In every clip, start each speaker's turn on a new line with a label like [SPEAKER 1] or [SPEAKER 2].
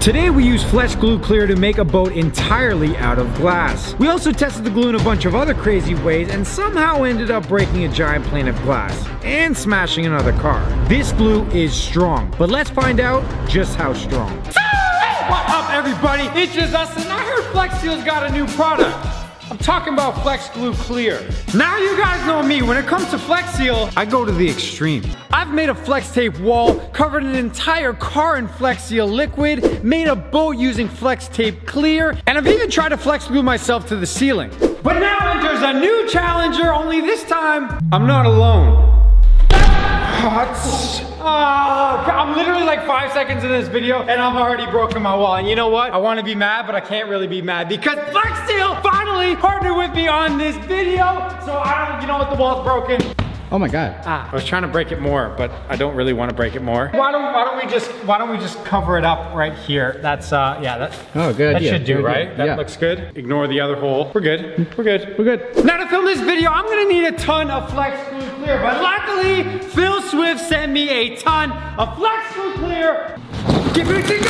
[SPEAKER 1] Today we use Flex Glue Clear to make a boat entirely out of glass. We also tested the glue in a bunch of other crazy ways and somehow ended up breaking a giant plane of glass and smashing another car. This glue is strong, but let's find out just how strong.
[SPEAKER 2] What up, everybody? It's just us, and I heard Flex Seal's got a new product. I'm talking about Flex Glue Clear. Now you guys know me, when it comes to Flex Seal, I go to the extreme. I've made a Flex Tape wall, covered an entire car in Flex Seal liquid, made a boat using Flex Tape Clear, and I've even tried to Flex Glue myself to the ceiling. But now enters a new challenger, only this time, I'm not alone. Oh, I'm literally like five seconds in this video and I'm already broken my wall. And you know what? I want to be mad, but I can't really be mad because Flex Seal finally partnered with me on this video. So I don't, you know what? The wall's broken.
[SPEAKER 3] Oh my god.
[SPEAKER 2] Ah, I was trying to break it more, but I don't really want to break it more. Why don't Why don't we just Why don't we just cover it up right here? That's uh, yeah, that.
[SPEAKER 3] Oh, good
[SPEAKER 2] That
[SPEAKER 3] idea,
[SPEAKER 2] should do,
[SPEAKER 3] good idea,
[SPEAKER 2] right? That
[SPEAKER 3] yeah.
[SPEAKER 2] looks good. Ignore the other hole. We're good. We're good.
[SPEAKER 3] We're good.
[SPEAKER 2] Now to film this video, I'm gonna need a ton of Flex Glue Clear, but luckily, Phil Swift sent me a ton of Flex Glue Clear. Give me a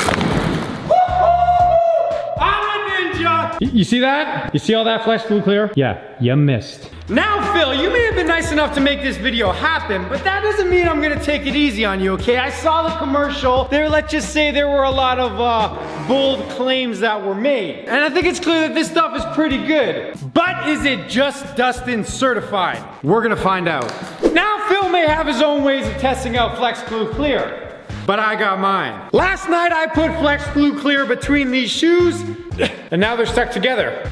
[SPEAKER 2] I'm a ninja. You see that? You see all that Flex Glue Clear? Yeah, you missed. Now, Phil, you may have been nice enough to make this video happen, but that doesn't mean I'm gonna take it easy on you, okay? I saw the commercial. There, let's just say there were a lot of uh, bold claims that were made. And I think it's clear that this stuff is pretty good. But is it just Dustin certified? We're gonna find out. Now, Phil may have his own ways of testing out Flex Glue Clear. But I got mine. Last night I put Flex Glue Clear between these shoes, and now they're stuck together.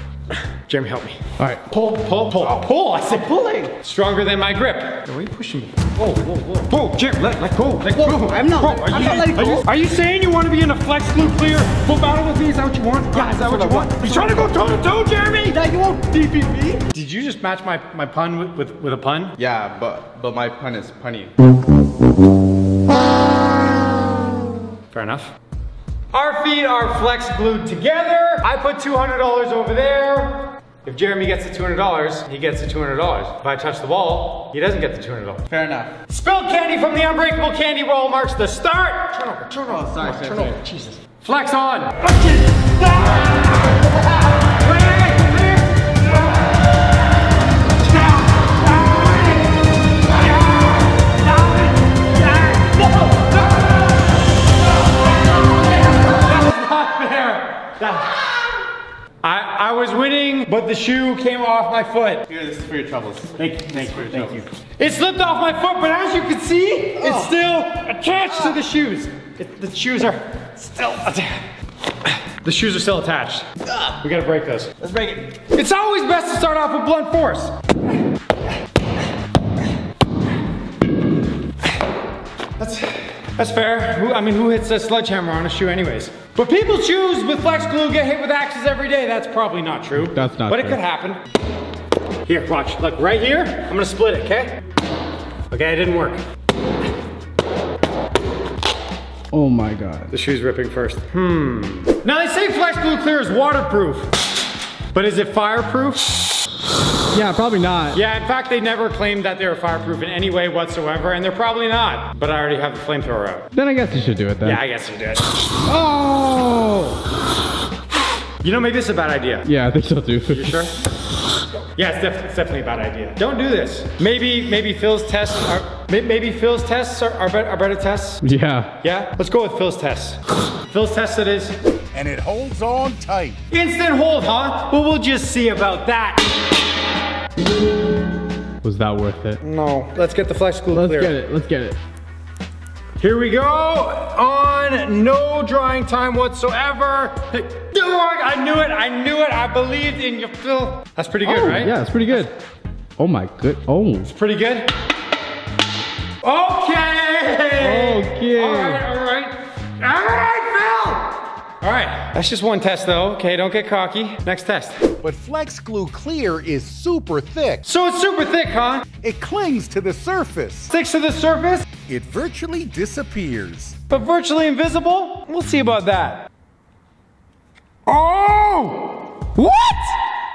[SPEAKER 2] Jeremy, help me.
[SPEAKER 3] All right.
[SPEAKER 2] Pull, pull, pull, pull. I said pulling. Stronger than my grip. Why are you pushing me? Whoa, whoa, whoa. Whoa, Jim, let, let go. Let go.
[SPEAKER 3] I'm not-
[SPEAKER 2] Bro, are
[SPEAKER 3] I'm
[SPEAKER 2] you,
[SPEAKER 3] not letting
[SPEAKER 2] are
[SPEAKER 3] go.
[SPEAKER 2] You, are you saying you want to be in a Flex Glue Clear full battle with me? Is that what you want? Yeah, is that what you want? You trying to go toe to toe, Jeremy?
[SPEAKER 3] That you won't defeat me?
[SPEAKER 2] Did you just match my, my pun with, with, with a pun?
[SPEAKER 4] Yeah, but but my pun is punny.
[SPEAKER 2] Fair enough. Our feet are flex glued together. I put $200 over there. If Jeremy gets the $200, he gets the $200. If I touch the wall, he doesn't get the $200.
[SPEAKER 4] Fair enough.
[SPEAKER 2] Spilled candy from the unbreakable candy roll marks the start. Turn over, turn over.
[SPEAKER 4] sorry, sorry,
[SPEAKER 2] turn
[SPEAKER 4] sorry.
[SPEAKER 2] over. Jesus. Flex on. I, was winning, but the shoe came off my foot.
[SPEAKER 4] Here, this is for your troubles.
[SPEAKER 2] Thank you, thank you, thank you. It slipped off my foot, but as you can see, it's oh. still attached to the shoes. It- the shoes are still attached. The shoes are still attached. Ah. We gotta break those.
[SPEAKER 4] Let's break it.
[SPEAKER 2] It's always best to start off with blunt force. That's that's fair. Who, I mean, who hits a sledgehammer on a shoe anyways? But people choose with flex glue get hit with axes every day. That's probably not true.
[SPEAKER 3] That's not
[SPEAKER 2] But
[SPEAKER 3] true.
[SPEAKER 2] it could happen. Here, watch. Look, right here, I'm gonna split it, okay? Okay, it didn't work.
[SPEAKER 3] Oh my god.
[SPEAKER 2] The shoe's ripping first. Hmm. Now they say flex glue clear is waterproof. But is it fireproof?
[SPEAKER 3] Yeah, probably not.
[SPEAKER 2] Yeah, in fact, they never claimed that they were fireproof in any way whatsoever, and they're probably not. But I already have the flamethrower out.
[SPEAKER 3] Then I guess you should do it then.
[SPEAKER 2] Yeah, I guess you did.
[SPEAKER 3] Oh!
[SPEAKER 2] You know, maybe it's a bad idea.
[SPEAKER 3] Yeah, I think so too.
[SPEAKER 2] You sure? Yeah, it's, def- it's definitely a bad idea. Don't do this. Maybe, maybe Phil's tests are, maybe Phil's tests are, are, bet- are better tests.
[SPEAKER 3] Yeah.
[SPEAKER 2] Yeah, let's go with Phil's tests. Phil's test it is.
[SPEAKER 5] and it holds on tight.
[SPEAKER 2] Instant hold, huh? Well, we'll just see about that.
[SPEAKER 3] Was that worth it?
[SPEAKER 2] No. Let's get the flex glue
[SPEAKER 3] Let's
[SPEAKER 2] clear.
[SPEAKER 3] get it. Let's get it.
[SPEAKER 2] Here we go. On no drying time whatsoever. I knew it. I knew it. I believed in you, Phil. That's pretty good,
[SPEAKER 3] oh,
[SPEAKER 2] right?
[SPEAKER 3] Yeah, it's pretty good. Oh my good. Oh.
[SPEAKER 2] It's pretty good. Okay.
[SPEAKER 3] Okay.
[SPEAKER 2] All right. All right. All right. All right. That's just one test, though. Okay, don't get cocky. Next test.
[SPEAKER 5] But Flex Glue Clear is super thick.
[SPEAKER 2] So it's super thick, huh?
[SPEAKER 5] It clings to the surface.
[SPEAKER 2] Sticks to the surface,
[SPEAKER 5] It virtually disappears.
[SPEAKER 2] but virtually invisible. We'll see about that. Oh! What?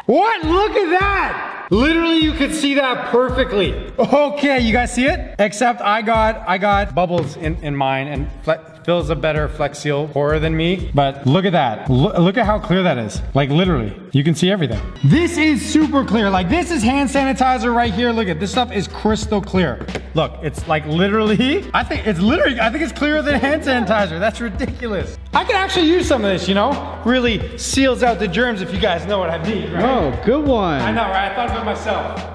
[SPEAKER 2] What? Look at that! Literally, you could see that perfectly. Okay, you guys see it? Except I got I got bubbles in, in mine, and Fle- Phil's a better Flex Seal pourer than me, but look at that. Look, look at how clear that is. Like literally, you can see everything. This is super clear. Like this is hand sanitizer right here. Look at this stuff is crystal clear. Look, it's like literally, I think it's literally, I think it's clearer than hand sanitizer. That's ridiculous. I could actually use some of this, you know? Really seals out the germs if you guys know what I mean, right?
[SPEAKER 3] Oh, good one.
[SPEAKER 2] I know, right? I thought of it myself.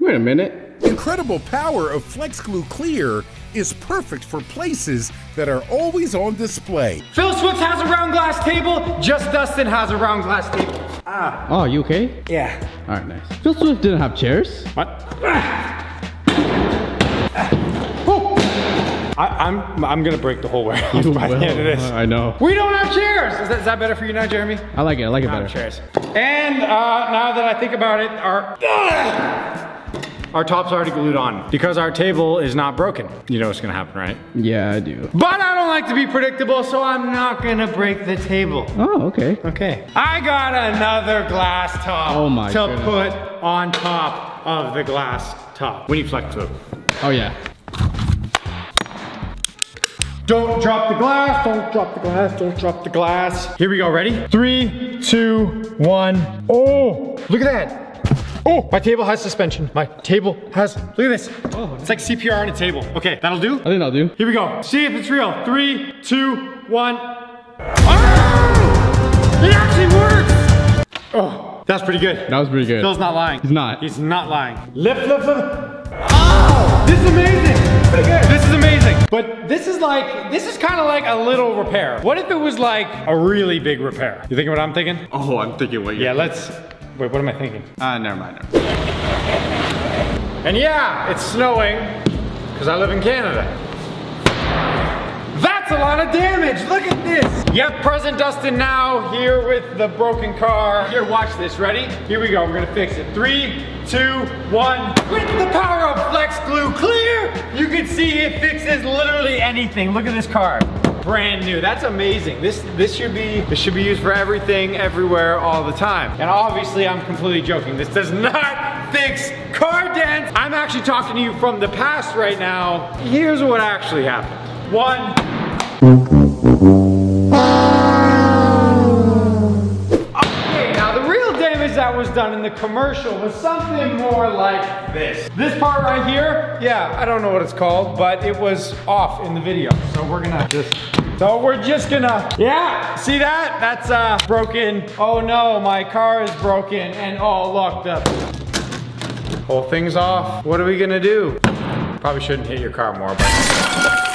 [SPEAKER 3] Wait a minute.
[SPEAKER 5] Incredible power of Flex Glue Clear is perfect for places that are always on display.
[SPEAKER 2] Phil Swift has a round glass table, just Dustin has a round glass table. Ah.
[SPEAKER 3] Oh, you okay?
[SPEAKER 2] Yeah.
[SPEAKER 3] All right, nice. Phil Swift didn't have chairs.
[SPEAKER 2] What? Oh! I, I'm I'm gonna break the whole warehouse
[SPEAKER 3] You
[SPEAKER 2] by the end of this.
[SPEAKER 3] I know.
[SPEAKER 2] We don't have chairs. Is that, is that better for you now, Jeremy?
[SPEAKER 3] I like it. I like it
[SPEAKER 2] Not
[SPEAKER 3] better.
[SPEAKER 2] chairs. And uh, now that I think about it, our our top's already glued on because our table is not broken. You know what's gonna happen, right?
[SPEAKER 3] Yeah, I do.
[SPEAKER 2] But I don't like to be predictable, so I'm not gonna break the table.
[SPEAKER 3] Oh, okay.
[SPEAKER 2] Okay. I got another glass top
[SPEAKER 3] Oh my
[SPEAKER 2] to
[SPEAKER 3] goodness.
[SPEAKER 2] put on top of the glass top. We need flex glue.
[SPEAKER 3] Oh yeah.
[SPEAKER 2] Don't drop the glass, don't drop the glass, don't drop the glass. Here we go, ready? Three, two, one. Oh, look at that. Oh, my table has suspension. My table has, look at this. Oh, it's like CPR on a table. Okay, that'll do.
[SPEAKER 3] I think I'll do.
[SPEAKER 2] Here we go. See if it's real. Three, two, one. Oh! It actually works! Oh, that's pretty good.
[SPEAKER 3] That was pretty good.
[SPEAKER 2] Phil's not lying.
[SPEAKER 3] He's not.
[SPEAKER 2] He's not lying. Lift, lift, lift. Oh! This is amazing. Pretty good. This is amazing. But this is like, this is kind of like a little repair. What if it was like a really big repair? You thinking what I'm thinking?
[SPEAKER 4] Oh, I'm thinking what you're.
[SPEAKER 2] Yeah, let's, wait, what am I thinking?
[SPEAKER 4] Ah, never mind. Never mind.
[SPEAKER 2] And yeah, it's snowing because I live in Canada. That's a lot of damage. Look at this. Yep, present Dustin now here with the broken car. Here, watch this. Ready? Here we go. We're gonna fix it. Three, two, one. With the power of Flex Glue Clear, you can see it fixes literally anything. Look at this car. Brand new. That's amazing. This this should be this should be used for everything, everywhere, all the time. And obviously, I'm completely joking. This does not fix car dents. I'm actually talking to you from the past right now. Here's what actually happened. One. Done in the commercial was something more like this. This part right here, yeah, I don't know what it's called, but it was off in the video. So we're gonna just, so we're just gonna, yeah, see that? That's uh, broken. Oh no, my car is broken. And oh, locked up. whole thing's off. What are we gonna do? Probably shouldn't hit your car more, but.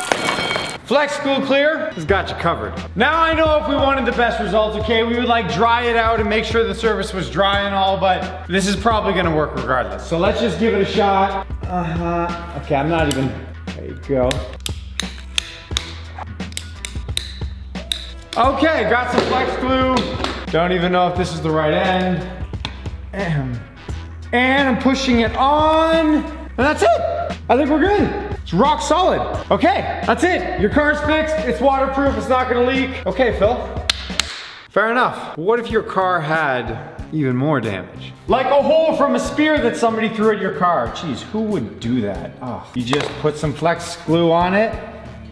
[SPEAKER 2] Flex Glue Clear has got you covered. Now I know if we wanted the best results, okay, we would like dry it out and make sure the surface was dry and all, but this is probably gonna work regardless. So let's just give it a shot. Uh-huh. Okay, I'm not even, there you go. Okay, got some Flex Glue. Don't even know if this is the right end. And I'm pushing it on, and that's it. I think we're good. It's rock solid. Okay, that's it. Your car's fixed. It's waterproof. It's not gonna leak. Okay, Phil. Fair enough. What if your car had even more damage? Like a hole from a spear that somebody threw at your car. Jeez, who would do that? Oh, you just put some flex glue on it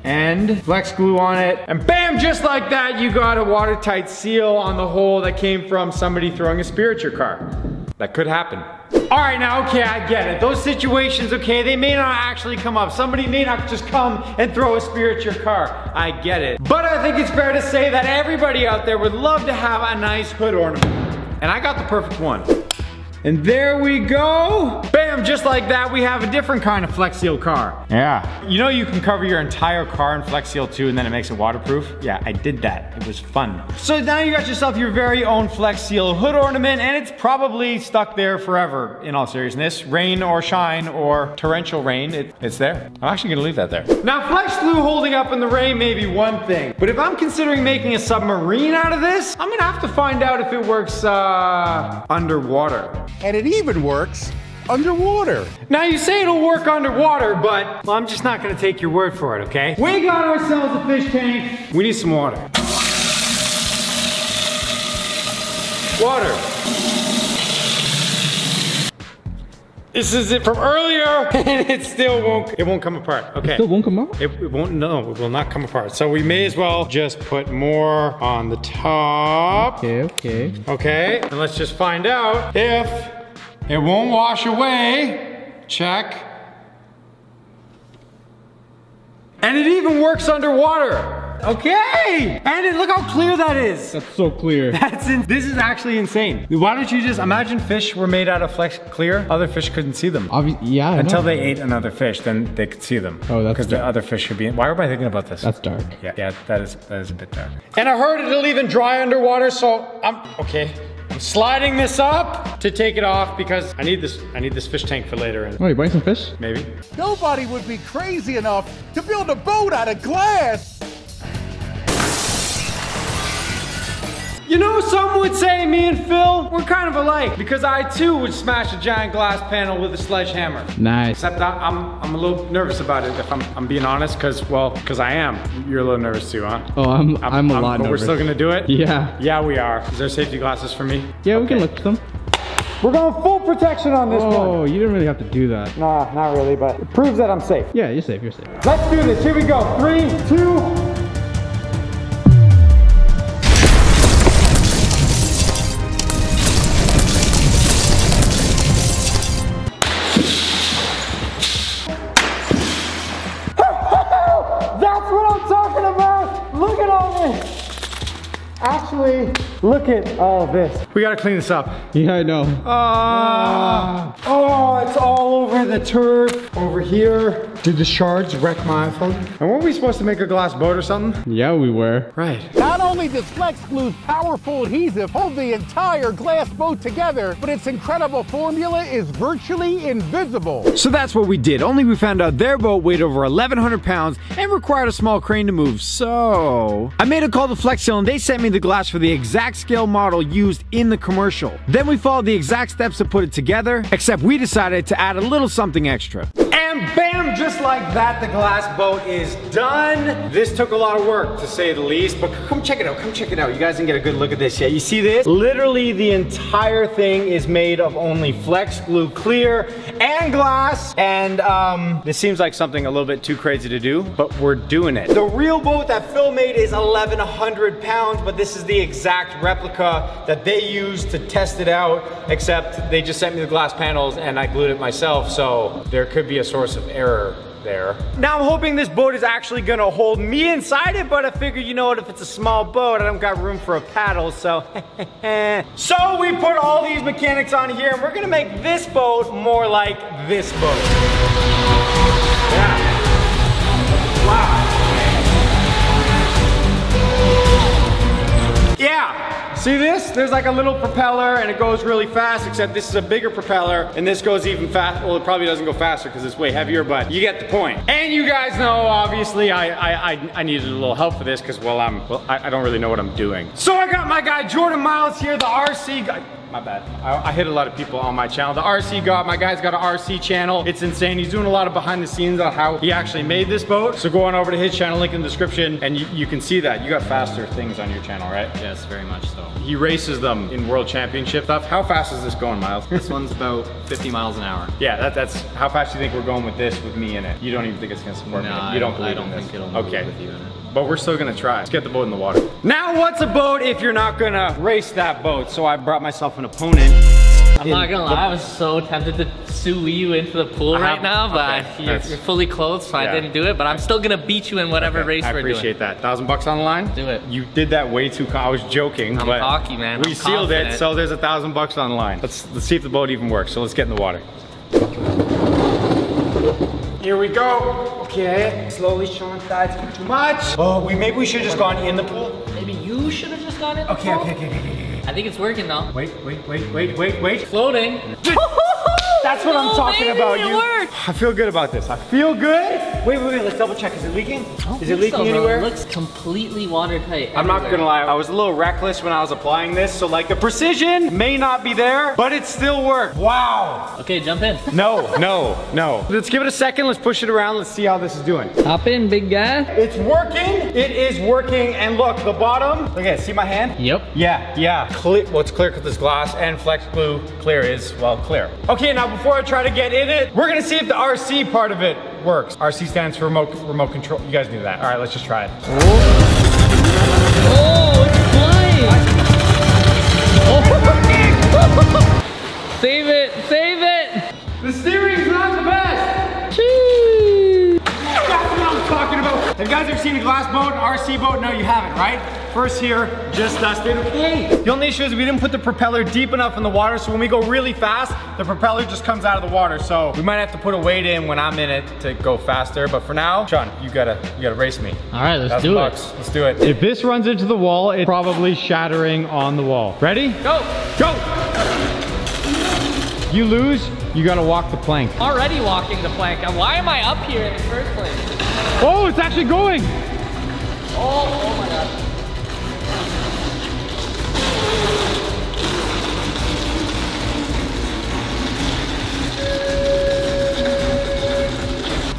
[SPEAKER 2] and flex glue on it and bam, just like that, you got a watertight seal on the hole that came from somebody throwing a spear at your car. That could happen. All right, now, okay, I get it. Those situations, okay, they may not actually come up. Somebody may not just come and throw a spear at your car. I get it. But I think it's fair to say that everybody out there would love to have a nice hood ornament. And I got the perfect one. And there we go. Bam, just like that, we have a different kind of Flex Seal car. Yeah. You know you can cover your entire car in Flex Seal too and then it makes it waterproof? Yeah, I did that. It was fun. So now you got yourself your very own Flex Seal hood ornament and it's probably stuck there forever in all seriousness. Rain or shine or torrential rain, it, it's there. I'm actually gonna leave that there. Now Flex Glue holding up in the rain may be one thing, but if I'm considering making a submarine out of this, I'm gonna have to find out if it works uh, underwater.
[SPEAKER 5] And it even works underwater.
[SPEAKER 2] Now you say it'll work underwater, but well, I'm just not gonna take your word for it, okay? We got ourselves a fish tank. We need some water. Water. This is it from earlier, and it still won't, it won't come apart. Okay.
[SPEAKER 3] Still won't come out?
[SPEAKER 2] It, it won't, no, it will not come apart. So we may as well just put more on the top.
[SPEAKER 3] Okay, okay.
[SPEAKER 2] Okay, and let's just find out if it won't wash away. Check. And it even works underwater. Okay, and look how clear that is.
[SPEAKER 3] That's so clear.
[SPEAKER 2] That's in, this is actually insane. Why don't you just imagine fish were made out of flex clear? Other fish couldn't see them.
[SPEAKER 3] Obvi- yeah, I
[SPEAKER 2] Until
[SPEAKER 3] know.
[SPEAKER 2] they ate another fish, then they could see them.
[SPEAKER 3] Oh, that's
[SPEAKER 2] because the other fish should be. Why am I thinking about this?
[SPEAKER 3] That's dark.
[SPEAKER 2] Yeah, yeah, that is that is a bit dark. And I heard it'll even dry underwater, so I'm okay. I'm sliding this up to take it off because I need this. I need this fish tank for later, and
[SPEAKER 3] Oh, you buying some fish?
[SPEAKER 2] maybe.
[SPEAKER 5] Nobody would be crazy enough to build a boat out of glass.
[SPEAKER 2] You know, some would say me and Phil, we're kind of alike because I too would smash a giant glass panel with a sledgehammer.
[SPEAKER 3] Nice.
[SPEAKER 2] Except I, I'm, I'm a little nervous about it if I'm, I'm being honest, because, well, because I am. You're a little nervous too, huh?
[SPEAKER 3] Oh, I'm I'm, a lot
[SPEAKER 2] But
[SPEAKER 3] nervous.
[SPEAKER 2] we're still gonna do it?
[SPEAKER 3] Yeah.
[SPEAKER 2] Yeah, we are. Is there safety glasses for me?
[SPEAKER 3] Yeah, we can look at them.
[SPEAKER 2] We're going full protection on this one.
[SPEAKER 3] Oh, you didn't really have to do that.
[SPEAKER 2] Nah, not really, but it proves that I'm safe.
[SPEAKER 3] Yeah, you're safe. You're safe.
[SPEAKER 2] Let's do this. Here we go. Three, two. About. All this. Actually, look at all this. We gotta clean this up.
[SPEAKER 3] Yeah, I know.
[SPEAKER 2] Ah, oh, it's all over the turf over here. Did the shards wreck my iPhone? And weren't we supposed to make a glass boat or something?
[SPEAKER 3] Yeah, we were.
[SPEAKER 2] Right.
[SPEAKER 5] Not only does Flex Glue's powerful adhesive hold the entire glass boat together, but its incredible formula is virtually invisible.
[SPEAKER 1] So that's what we did, only we found out their boat weighed over 1,100 pounds and required a small crane to move, so... I made a call to Flex and they sent me the glass for the exact scale model used in the commercial. Then we followed the exact steps to put it together, except we decided to add a little something extra.
[SPEAKER 2] And bam, just like that, the glass boat is done. This took a lot of work, to say the least, but come check it out, come check it out. You guys didn't get a good look at this yet. You see this? Literally, the entire thing is made of only Flex Glue Clear and glass. And um, this seems like something a little bit too crazy to do, but we're doing it. The real boat that Phil made is 1,100 pounds, but this is the exact replica that they used to test it out, except they just sent me the glass panels and I glued it myself, so there could be a source of error there. Now I'm hoping this boat is actually gonna hold me inside it, but I figure, you know what, if it's a small boat, I don't got room for a paddle, so. so we put all these mechanics on here and we're gonna make this boat more like this boat. Yeah. See this? There's like a little propeller and it goes really fast, except this is a bigger propeller and this goes even fast. Well, it probably doesn't go faster because it's way heavier, but you get the point. And you guys know, obviously, I I, I, I needed a little help for this because, well, I'm, well, I, I don't really know what I'm doing. So I got my guy Jordan Miles here, the RC guy. My bad. I, I hit a lot of people on my channel. The RC God, my guy's got an RC channel. It's insane. He's doing a lot of behind the scenes on how he actually made this boat. So go on over to his channel, link in the description, and you, you can see that. You got faster things on your channel, right?
[SPEAKER 6] Yes, very much so.
[SPEAKER 2] He races them in world championship stuff. How fast is this going, Miles?
[SPEAKER 6] This one's about 50 miles an hour.
[SPEAKER 2] yeah, that, that's how fast do you think we're going with this with me in it? You don't even think it's gonna support me?
[SPEAKER 6] No,
[SPEAKER 2] You
[SPEAKER 6] I
[SPEAKER 2] don't
[SPEAKER 6] don't-
[SPEAKER 2] believe
[SPEAKER 6] I don't
[SPEAKER 2] in this?
[SPEAKER 6] think it'll move
[SPEAKER 2] okay.
[SPEAKER 6] with you in it.
[SPEAKER 2] But we're still gonna try. Let's get the boat in the water. Now, what's a boat if you're not gonna race that boat? So I brought myself an opponent.
[SPEAKER 7] I'm not gonna lie, I was so tempted to sue you into the pool right now, but
[SPEAKER 2] Okay,
[SPEAKER 7] you're, you're fully clothed, so
[SPEAKER 2] Yeah.
[SPEAKER 7] I didn't do it. But I'm still gonna beat you in whatever
[SPEAKER 2] Okay,
[SPEAKER 7] race we're doing.
[SPEAKER 2] I appreciate that. Thousand bucks on the line?
[SPEAKER 7] Do it.
[SPEAKER 2] You did that way too. I was joking,
[SPEAKER 7] I'm
[SPEAKER 2] but
[SPEAKER 7] cocky, man.
[SPEAKER 2] we
[SPEAKER 7] I'm
[SPEAKER 2] sealed it, so there's a thousand bucks on the line. Let's let's see if the boat even works. So let's get in the water. Here we go. Okay, slowly showing sides too much. Oh, we maybe we should have just gone in the pool.
[SPEAKER 7] Maybe you should have just gone in. the
[SPEAKER 2] Okay,
[SPEAKER 7] pool.
[SPEAKER 2] okay, okay, okay, okay.
[SPEAKER 7] I think it's working now.
[SPEAKER 2] Wait, wait, wait, wait, wait, wait.
[SPEAKER 7] Floating.
[SPEAKER 2] That's what I'm talking about.
[SPEAKER 7] it
[SPEAKER 2] You.
[SPEAKER 7] worked.
[SPEAKER 2] I feel good about this. I feel good. Wait, wait, wait. Let's double check. Is it leaking? Is it leaking
[SPEAKER 7] So,
[SPEAKER 2] anywhere?
[SPEAKER 7] It looks completely watertight.
[SPEAKER 2] I'm not gonna lie, I was a little reckless when I was applying this, so like the precision may not be there, but it still worked. Wow.
[SPEAKER 7] Okay, jump in.
[SPEAKER 2] No, no, no. Let's give it a second, let's push it around, let's see how this is doing.
[SPEAKER 7] Hop in, big guy.
[SPEAKER 2] It's working, it is working, and look, the bottom, look at it, see my hand?
[SPEAKER 7] Yep.
[SPEAKER 2] Yeah, yeah. Clear, well, it's clear because this glass and Flex Glue clear is, well, clear. Okay, now before I try to get in it, we're gonna see if the RC part of it works. RC stands for remote, remote control. You guys knew that. All right, let's just try it.
[SPEAKER 7] Oh, it's flying. Oh. save it, save it.
[SPEAKER 2] The steering's not the best.
[SPEAKER 7] Chee.
[SPEAKER 2] That's what I'm talking about. Have you guys ever seen a glass boat, an RC boat? No, you haven't, right? First here, just Dustin. Okay. The only issue is we didn't put the propeller deep enough in the water, so when we go really fast, the propeller just comes out of the water. So we might have to put a weight in when I'm in it to go faster. But for now, Sean, you gotta you gotta race me.
[SPEAKER 7] All right, let's do
[SPEAKER 2] bucks. Let's do it.
[SPEAKER 1] If this runs into the wall, it's probably shattering on the wall. Ready?
[SPEAKER 7] Go.
[SPEAKER 1] Go! You lose, you gotta walk the plank.
[SPEAKER 7] Already walking the plank. And Why am I up here in the first place?
[SPEAKER 1] Oh, it's actually going!
[SPEAKER 7] Oh, oh my god.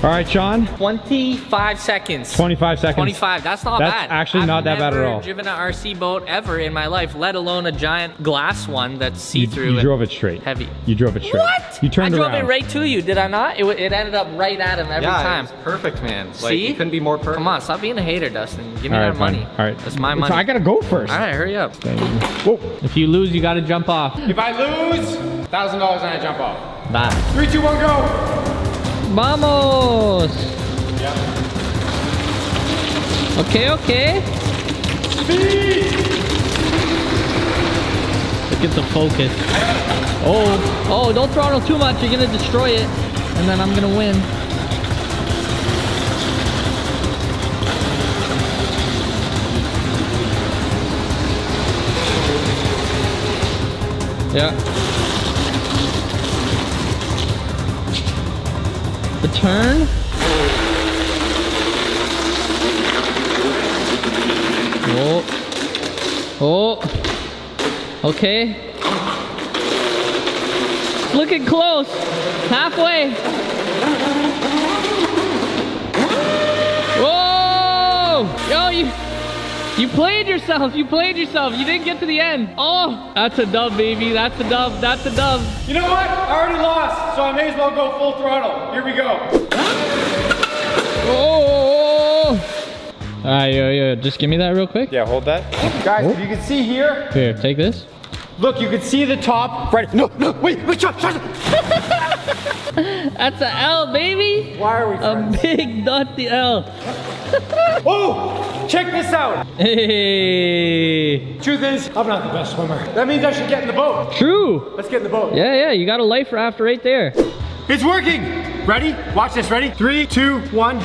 [SPEAKER 1] All right, Sean,
[SPEAKER 7] 25 seconds.
[SPEAKER 1] 25 seconds.
[SPEAKER 7] 25, that's not
[SPEAKER 1] That's
[SPEAKER 7] bad.
[SPEAKER 1] actually not that bad at all.
[SPEAKER 7] I've
[SPEAKER 1] all.
[SPEAKER 7] never driven an RC boat ever in my life, let alone a giant glass one that's
[SPEAKER 1] You,
[SPEAKER 7] see-through
[SPEAKER 1] you
[SPEAKER 7] and
[SPEAKER 1] drove it straight.
[SPEAKER 7] heavy.
[SPEAKER 1] You drove it straight.
[SPEAKER 7] What?
[SPEAKER 1] You turned around.
[SPEAKER 7] I drove
[SPEAKER 1] around.
[SPEAKER 7] it right to you, did I not? It, it ended up right at him every
[SPEAKER 6] yeah,
[SPEAKER 7] time.
[SPEAKER 6] it was perfect, man. Like,
[SPEAKER 7] See?
[SPEAKER 6] you couldn't be more perfect.
[SPEAKER 7] Come on, stop being a hater, Dustin. Give me
[SPEAKER 1] All right,
[SPEAKER 7] that
[SPEAKER 1] fine.
[SPEAKER 7] money.
[SPEAKER 1] All right.
[SPEAKER 7] That's my
[SPEAKER 1] So
[SPEAKER 7] money.
[SPEAKER 1] I gotta go first.
[SPEAKER 7] All right, hurry up.
[SPEAKER 1] Whoa.
[SPEAKER 3] If you lose, you gotta jump off.
[SPEAKER 2] If I lose, thousand dollars and I jump off.
[SPEAKER 3] Bye.
[SPEAKER 2] Three, two, one, go.
[SPEAKER 7] Vamos! Okay, okay.
[SPEAKER 3] Look at the focus.
[SPEAKER 7] Oh, oh, don't throttle too much. You're gonna destroy it. And then I'm gonna win. Yeah. Turn. Oh. Oh. Okay. Looking close. Halfway. Whoa! Yo, you you played yourself. You played yourself. You didn't get to the end. Oh, that's a dub, baby. That's a dub. That's a dub.
[SPEAKER 2] You know what? I already lost, so I may as well go full throttle. Here we go.
[SPEAKER 7] Oh! oh, oh. All right, yo, yo, just give me that real quick.
[SPEAKER 2] Yeah, hold that. Guys, if you can see here,
[SPEAKER 7] Here, take this.
[SPEAKER 2] look, you can see the top. Right. No, no, wait, wait, Sean, Sean.
[SPEAKER 7] That's a L, baby.
[SPEAKER 2] Why are we
[SPEAKER 7] A
[SPEAKER 2] friends?
[SPEAKER 7] big dusty L.
[SPEAKER 2] Oh, check this out.
[SPEAKER 7] Hey.
[SPEAKER 2] Truth is, I'm not the best swimmer. That means I should get in the boat.
[SPEAKER 7] True.
[SPEAKER 2] Let's get in the boat.
[SPEAKER 7] Yeah, yeah, you got a life raft right there.
[SPEAKER 2] It's working. Ready? Watch this. Ready? Three, two, one.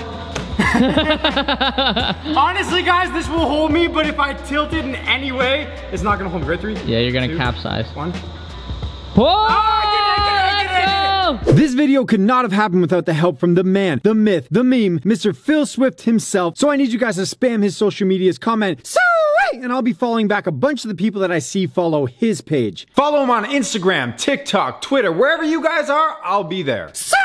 [SPEAKER 2] Honestly, guys, this will hold me, but if I tilt it in any way, it's not gonna hold me. Right? Three.
[SPEAKER 7] Yeah, you're gonna
[SPEAKER 2] two,
[SPEAKER 7] capsize.
[SPEAKER 2] One.
[SPEAKER 7] Whoa!
[SPEAKER 2] I
[SPEAKER 1] This video could not have happened without the help from the man, the myth, the meme, Mr. Phil Swift himself. So I need you guys to spam his social medias, comment, so and I'll be following back a bunch of the people that I see follow his page.
[SPEAKER 2] Follow him on Instagram, TikTok, Twitter, wherever you guys are, I'll be there.
[SPEAKER 1] So